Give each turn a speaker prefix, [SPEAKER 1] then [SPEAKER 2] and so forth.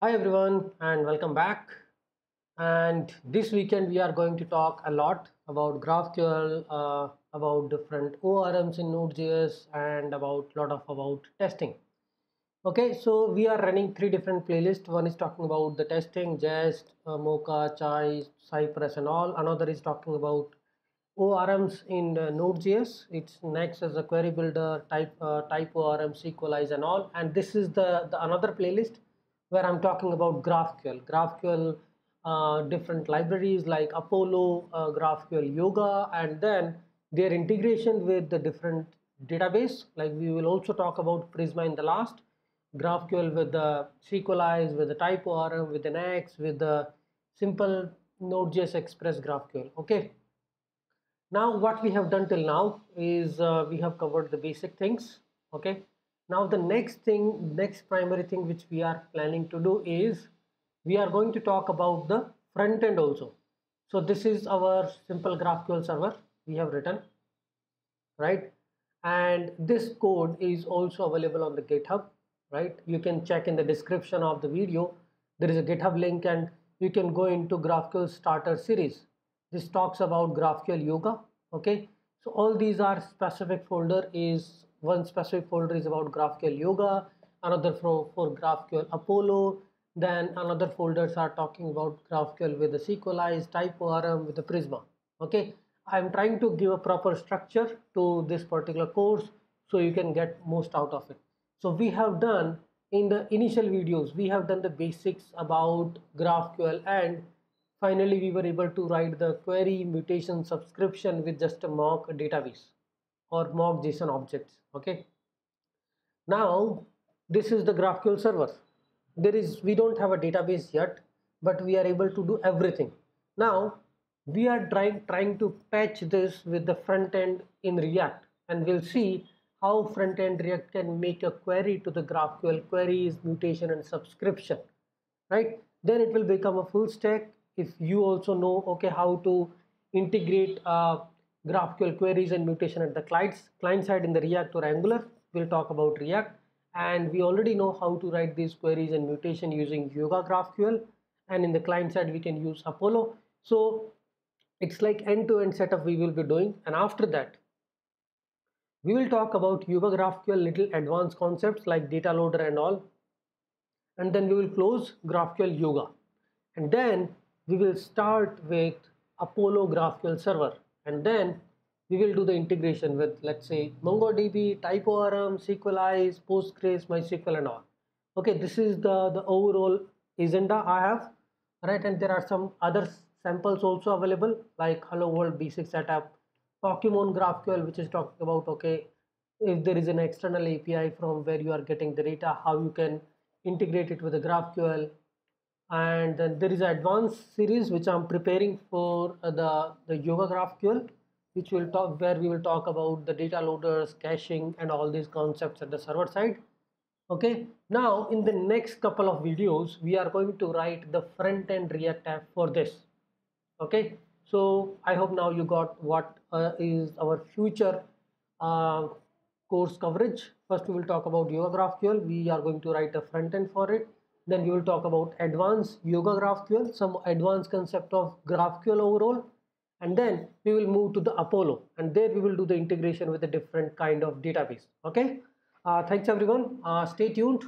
[SPEAKER 1] Hi everyone and welcome back. And this weekend we are going to talk a lot about GraphQL, uh, about different ORMs in Node.js and about lot of about testing. Okay, so we are running three different playlists. One is talking about the testing, Jest, uh, Mocha, Chai, Cypress and all. Another is talking about ORMs in uh, Node.js. It's Knex as a query builder, type uh, type ORM, Sequelize and all. And this is the, the another playlist where I'm talking about GraphQL. GraphQL uh, different libraries like Apollo, uh, GraphQL Yoga, and then their integration with the different database. Like we will also talk about Prisma in the last. GraphQL with the Sequelize, with the type ORM, with the Knex, with the simple Node.js Express GraphQL. Okay. Now what we have done till now is uh, we have covered the basic things. Okay now the next thing next primary thing which we are planning to do is we are going to talk about the front end also. So this is our simple graphql server we have written right? And this code is also available on the github right? You can check in the description of the video. There is a github link and you can go into graphql starter series. This talks about graphql yoga okay? So all these are specific folder is one specific folder is about GraphQL Yoga, another for, for GraphQL Apollo, then another folders are talking about GraphQL with the Sequelize, type ORM with the Prisma. Okay, I'm trying to give a proper structure to this particular course so you can get most out of it. So we have done in the initial videos, we have done the basics about GraphQL and finally we were able to write the query mutation subscription with just a mock database or mock JSON objects okay? Now this is the GraphQL server. There is we don't have a database yet but we are able to do everything. Now we are trying trying to patch this with the front end in React and we'll see how front end React can make a query to the GraphQL queries mutation and subscription right? Then it will become a full stack. If you also know okay how to integrate uh, GraphQL queries and mutation at the clients, client side in the React or Angular. We'll talk about React. And we already know how to write these queries and mutation using Yoga GraphQL. And in the client side we can use Apollo. So it's like end-to-end -end setup we will be doing. And after that we will talk about Yoga GraphQL little advanced concepts like data loader and all. And then we will close GraphQL Yoga. And then we will start with Apollo GraphQL server and then we will do the integration with let's say MongoDB, TypeORM, Sequelize, Postgres, MySQL and all. Okay, this is the, the overall agenda I have, right? And there are some other samples also available like Hello World basic setup, Pokemon GraphQL, which is talking about, okay, if there is an external API from where you are getting the data, how you can integrate it with the GraphQL, and then there is an advanced series which I'm preparing for the, the Yoga GraphQL which will talk where we will talk about the data loaders, caching and all these concepts at the server side. Okay, now in the next couple of videos we are going to write the front end React app for this. Okay, so I hope now you got what uh, is our future uh, course coverage. First we will talk about Yoga GraphQL. We are going to write a front end for it then we will talk about advanced yoga GraphQL, some advanced concept of GraphQL overall. And then we will move to the Apollo and there we will do the integration with a different kind of database. Okay. Uh, thanks everyone. Uh, stay tuned.